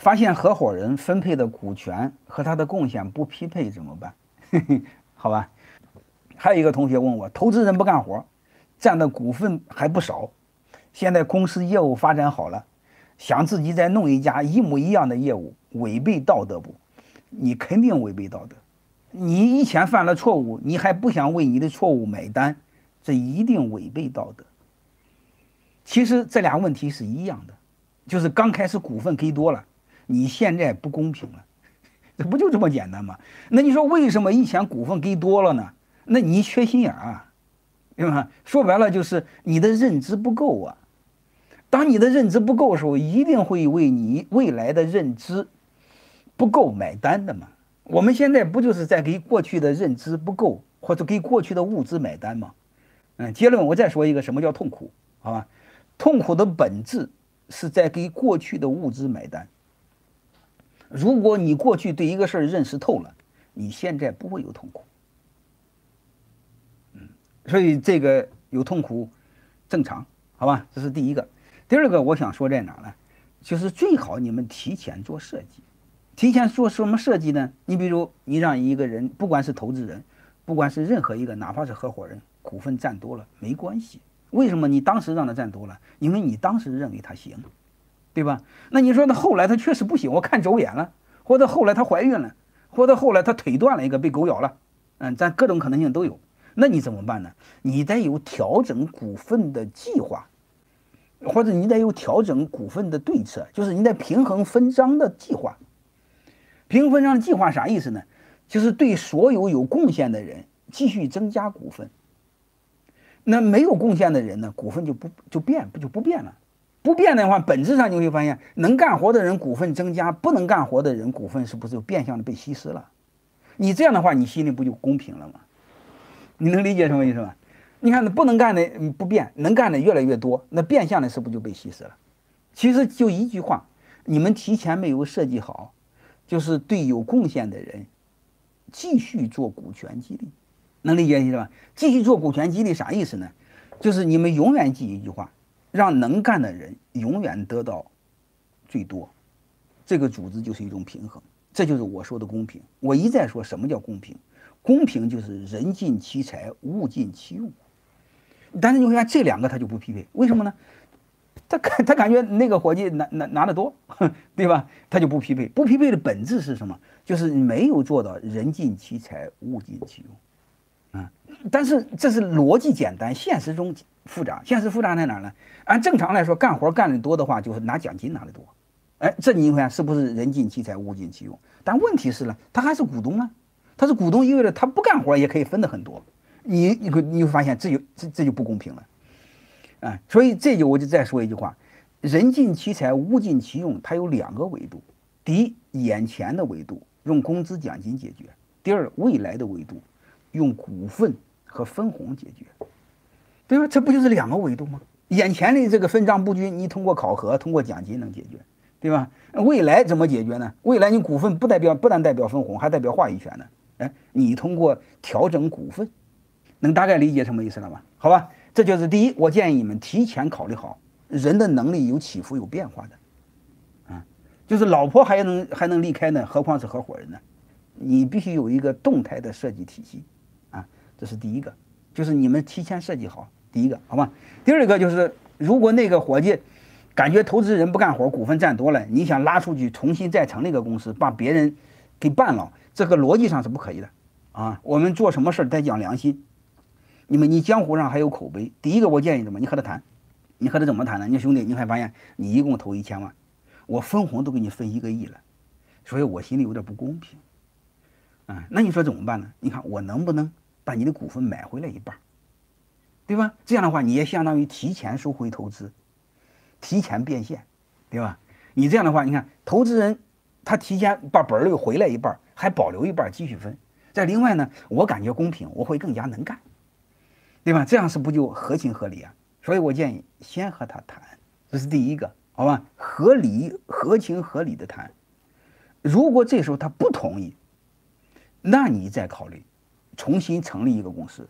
发现合伙人分配的股权和他的贡献不匹配怎么办？好吧。还有一个同学问我，投资人不干活，占的股份还不少，现在公司业务发展好了，想自己再弄一家一模一样的业务，违背道德不？你肯定违背道德。你以前犯了错误，你还不想为你的错误买单，这一定违背道德。其实这俩问题是一样的，就是刚开始股份给多了，你现在不公平了，这不就这么简单吗？那你说为什么以前股份给多了呢？那你缺心眼儿啊，对吧？说白了就是你的认知不够啊。当你的认知不够的时候，一定会为你未来的认知不够买单的嘛。我们现在不就是在给过去的认知不够，或者给过去的物质买单吗？嗯，结论我再说一个，什么叫痛苦？好吧，痛苦的本质是在给过去的物质买单。如果你过去对一个事儿认识透了，你现在不会有痛苦。嗯所以这个有痛苦，正常，好吧？这是第一个。第二个，我想说在哪呢？就是最好你们提前做设计，提前做什么设计呢？你比如你让一个人，不管是投资人，不管是任何一个，哪怕是合伙人，股份占多了没关系。为什么你当时让他占多了？因为你当时认为他行，对吧？那你说他后来他确实不行，我看走眼了，或者后来他怀孕了，或者后来他腿断了一个被狗咬了，嗯，咱各种可能性都有。那你怎么办呢？你得有调整股份的计划，或者你得有调整股份的对策，就是你得平衡分赃的计划。平衡分赃的计划啥意思呢？就是对所有有贡献的人继续增加股份。那没有贡献的人呢，股份就不就变不就不变了？不变的话，本质上你会发现，能干活的人股份增加，不能干活的人股份是不是就变相的被稀释了？你这样的话，你心里不就公平了吗？你能理解什么意思吗？你看，那不能干的不变，能干的越来越多，那变相的是不是就被稀释了？其实就一句话，你们提前没有设计好，就是对有贡献的人继续做股权激励，能理解意思吧？继续做股权激励啥意思呢？就是你们永远记一句话，让能干的人永远得到最多，这个组织就是一种平衡，这就是我说的公平。我一再说什么叫公平。公平就是人尽其才，物尽其用。但是你会发现这两个他就不匹配，为什么呢？他感他感觉那个伙计拿拿拿得多，对吧？他就不匹配。不匹配的本质是什么？就是没有做到人尽其才，物尽其用。啊，但是这是逻辑简单，现实中复杂。现实复杂在哪呢？按正常来说，干活干得多的话，就是拿奖金拿得多。哎，这你看是不是人尽其才，物尽其用？但问题是呢，他还是股东啊。他是股东，意味着他不干活也可以分的很多。你你会你会发现这就这这就不公平了，啊！所以这就我就再说一句话：人尽其才，物尽其用。它有两个维度：第一，眼前的维度，用工资奖金解决；第二，未来的维度，用股份和分红解决，对吧？这不就是两个维度吗？眼前的这个分账不均，你通过考核、通过奖金能解决，对吧？未来怎么解决呢？未来你股份不代表不但代表分红，还代表话语权呢。哎，你通过调整股份，能大概理解什么意思了吗？好吧，这就是第一，我建议你们提前考虑好，人的能力有起伏有变化的，啊，就是老婆还能还能离开呢，何况是合伙人呢？你必须有一个动态的设计体系，这是第一个，就是你们提前设计好，第一个，好吧？第二个就是，如果那个伙计感觉投资人不干活，股份占多了，你想拉出去重新再成立一个公司，把别人给办了。这个逻辑上是不可以的，啊，我们做什么事儿得讲良心。你们，你江湖上还有口碑。第一个，我建议什么？你和他谈，你和他怎么谈呢？你兄弟，你会发现你一共投一千万，我分红都给你分一个亿了，所以我心里有点不公平，啊，那你说怎么办呢？你看我能不能把你的股份买回来一半，对吧？这样的话，你也相当于提前收回投资，提前变现，对吧？你这样的话，你看投资人。他提前把本儿又回来一半，还保留一半继续分。再另外呢，我感觉公平，我会更加能干，对吧？这样是不就合情合理啊？所以我建议先和他谈，这是第一个，好吧？合理、合情合理的谈。如果这时候他不同意，那你再考虑重新成立一个公司，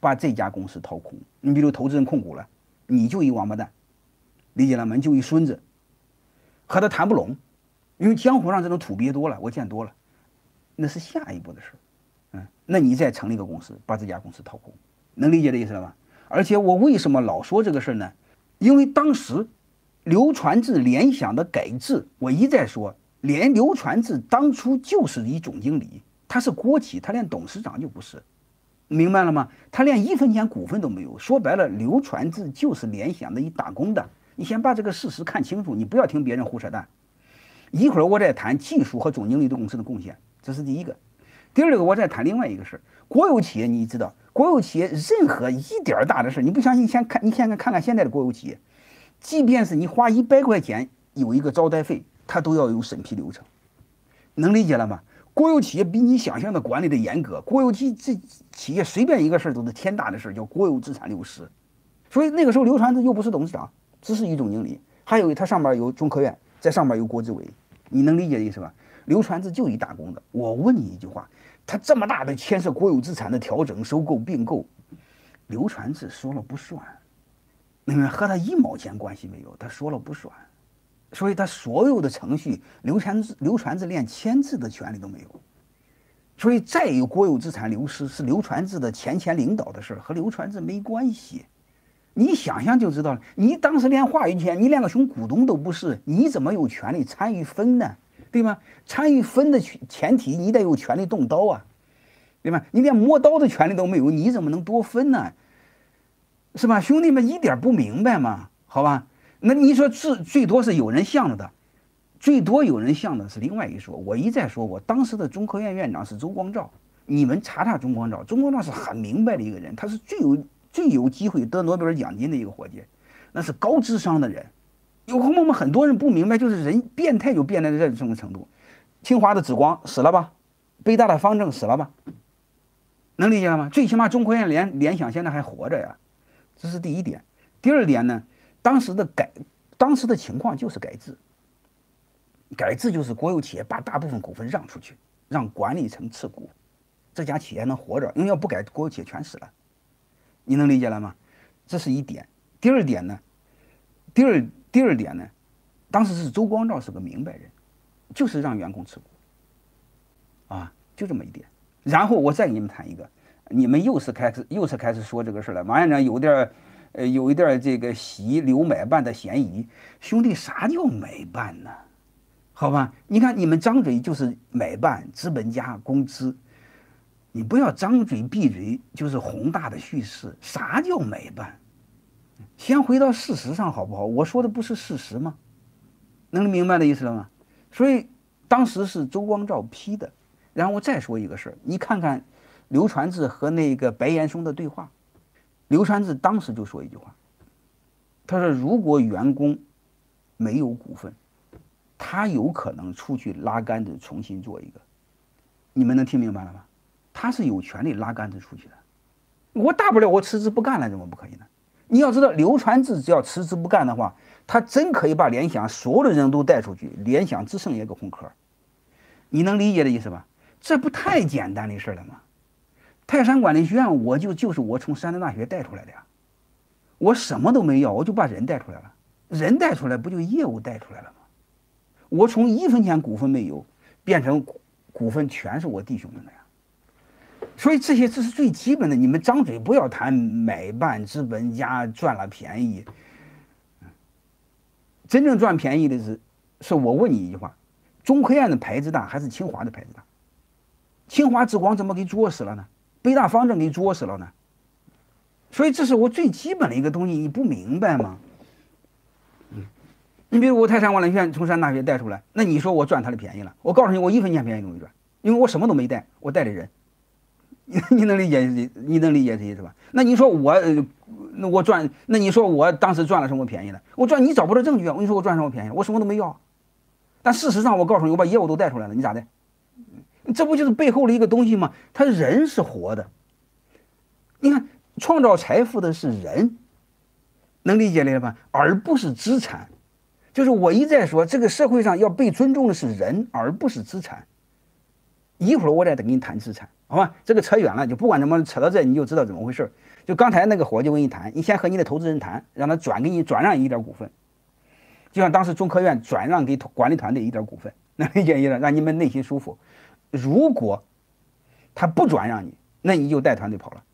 把这家公司掏空。你比如投资人控股了，你就一王八蛋，理解了吗？就一孙子，和他谈不拢。因为江湖上这种土鳖多了，我见多了，那是下一步的事儿。嗯，那你再成立一个公司，把这家公司掏空，能理解这意思了吗？而且我为什么老说这个事儿呢？因为当时流传至联想的改制，我一再说，连流传至当初就是一总经理，他是国企，他连董事长就不是，明白了吗？他连一分钱股份都没有。说白了，刘传志就是联想的一打工的。你先把这个事实看清楚，你不要听别人胡扯淡。一会儿我再谈技术和总经理对公司的贡献，这是第一个。第二个，我再谈另外一个事儿。国有企业，你知道，国有企业任何一点儿大的事儿，你不相信，先看，你先看看看现在的国有企业，即便是你花一百块钱有一个招待费，它都要有审批流程，能理解了吗？国有企业比你想象的管理的严格，国有企这企业随便一个事儿都是天大的事儿，叫国有资产流失。所以那个时候，刘传志又不是董事长，只是一总经理，还有他上面有中科院，在上面有国资委，你能理解的意思吧？刘传志就一打工的。我问你一句话。他这么大的牵涉国有资产的调整、收购、并购，刘传志说了不算，那么和他一毛钱关系没有，他说了不算，所以他所有的程序，刘传志刘传志连签字的权利都没有，所以再有国有资产流失是刘传志的前前领导的事儿，和刘传志没关系，你想想就知道了。你当时连话语权，你连个熊股东都不是，你怎么有权利参与分呢？对吗？参与分的前提，你得有权利动刀啊，对吗？你连摸刀的权利都没有，你怎么能多分呢？是吧？兄弟们一点不明白吗？好吧，那你说最最多是有人向着的，最多有人向的是另外一说。我一再说我，当时的中科院院长是周光召，你们查查周光召，周光召是很明白的一个人，他是最有最有机会得诺贝尔奖金的一个伙计，那是高智商的人。有空我们很多人不明白，就是人变态就变态到这种程度。清华的紫光死了吧？北大的方正死了吧？能理解了吗？最起码中科院联联想现在还活着呀，这是第一点。第二点呢，当时的改，当时的情况就是改制。改制就是国有企业把大部分股份让出去，让管理层持股，这家企业能活着。因为要不改，国有企业全死了。你能理解了吗？这是一点。第二点呢？第二。第二点呢，当时是周光召是个明白人，就是让员工持股，啊，就这么一点。然后我再给你们谈一个，你们又是开始又是开始说这个事儿了。马院长有点儿呃，有一点这个洗刘买办的嫌疑。兄弟，啥叫买办呢？好吧，你看你们张嘴就是买办资本家工资，你不要张嘴闭嘴就是宏大的叙事。啥叫买办？先回到事实上好不好？我说的不是事实吗？能明白的意思了吗？所以当时是周光召批的。然后我再说一个事儿，你看看刘传志和那个白岩松的对话。刘传志当时就说一句话，他说：“如果员工没有股份，他有可能出去拉杆子重新做一个。”你们能听明白了吗？他是有权利拉杆子出去的。我大不了我辞职不干了，怎么不可以呢？你要知道，刘传志只要辞职不干的话，他真可以把联想所有的人都带出去，联想只剩一个空壳。你能理解的意思吧？这不太简单的事了吗？泰山管理学院，我就就是我从山东大学带出来的呀，我什么都没要，我就把人带出来了，人带出来不就业务带出来了吗？我从一分钱股份没有，变成股份全是我弟兄们的呀。所以这些这是最基本的，你们张嘴不要谈买办资本家赚了便宜。真正赚便宜的是，是我问你一句话：中科院的牌子大还是清华的牌子大？清华之光怎么给作死了呢？北大方正给作死了呢？所以这是我最基本的一个东西，你不明白吗？嗯，你比如我泰山管理学院从山大学带出来，那你说我赚他的便宜了？我告诉你，我一分钱便宜都没赚，因为我什么都没带，我带的人。你 你能理解？你能理解这意思吧？那你说我，那我赚，那你说我当时赚了什么便宜呢？我赚，你找不到证据啊！我跟你说我赚什么便宜？我什么都没要，但事实上我告诉你，我把业务都带出来了，你咋的？这不就是背后的一个东西吗？他人是活的，你看创造财富的是人，能理解了吧？而不是资产。就是我一再说，这个社会上要被尊重的是人，而不是资产。一会儿我再跟你谈资产。好吧，这个扯远了，就不管怎么扯到这，你就知道怎么回事就刚才那个伙计，我跟你谈，你先和你的投资人谈，让他转给你转让一点股份。就像当时中科院转让给管理团队一点股份，能理解意思？让你们内心舒服。如果他不转让你，那你就带团队跑了，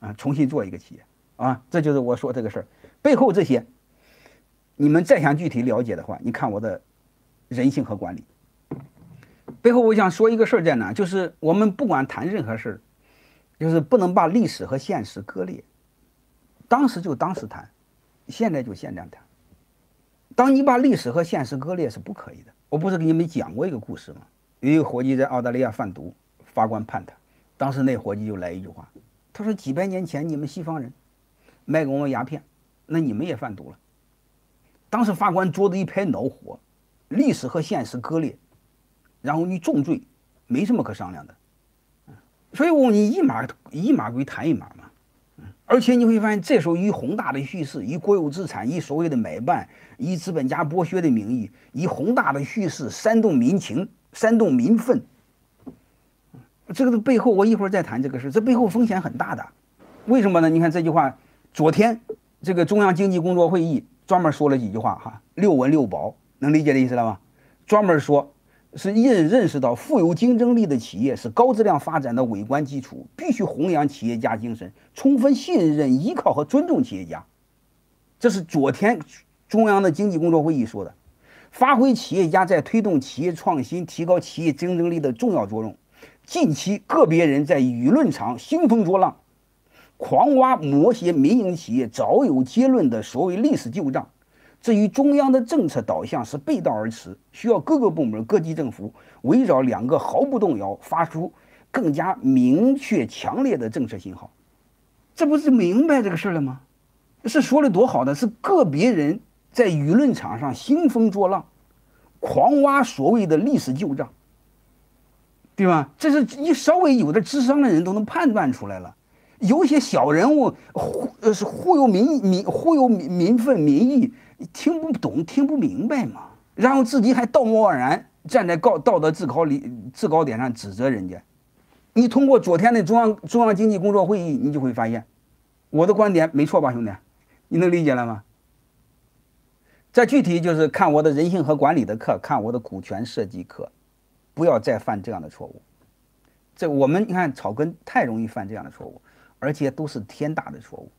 啊，重新做一个企业啊，这就是我说这个事儿背后这些。你们再想具体了解的话，你看我的人性和管理。背后我想说一个事儿在哪，就是我们不管谈任何事儿，就是不能把历史和现实割裂。当时就当时谈，现在就现在谈。当你把历史和现实割裂是不可以的。我不是给你们讲过一个故事吗？有一个伙计在澳大利亚贩毒，法官判他，当时那伙计就来一句话，他说：“几百年前你们西方人卖给我们鸦片，那你们也贩毒了。”当时法官桌子一拍，恼火，历史和现实割裂，然后你重罪，没什么可商量的。所以我问你一码一码归谈一码嘛。而且你会发现，这时候以宏大的叙事，以国有资产，以所谓的买办，以资本家剥削的名义，以宏大的叙事煽动民情，煽动民愤。这个背后，我一会儿再谈这个事。这背后风险很大的，为什么呢？你看这句话，昨天这个中央经济工作会议专门说了几句话哈，六稳六保，能理解的意思了吗？专门说。是认认识到富有竞争力的企业是高质量发展的伟观基础，必须弘扬企业家精神，充分信任、依靠和尊重企业家。这是昨天中央的经济工作会议说的，发挥企业家在推动企业创新、提高企业竞争力的重要作用。近期个别人在舆论场兴风作浪，狂挖某些民营企业早有结论的所谓历史旧账。这与中央的政策导向是背道而驰，需要各个部门、各级政府围绕两个毫不动摇，发出更加明确、强烈的政策信号。这不是明白这个事儿了吗？是说的多好的，是个别人在舆论场上兴风作浪，狂挖所谓的历史旧账，对吧？这是你稍微有点智商的人都能判断出来了。有些小人物忽呃是忽悠民民忽悠民民愤民意。你听不懂，听不明白嘛？然后自己还道貌岸然，站在高道德制高里制高点上指责人家。你通过昨天的中央中央经济工作会议，你就会发现，我的观点没错吧，兄弟？你能理解了吗？再具体就是看我的人性和管理的课，看我的股权设计课，不要再犯这样的错误。这我们你看草根太容易犯这样的错误，而且都是天大的错误。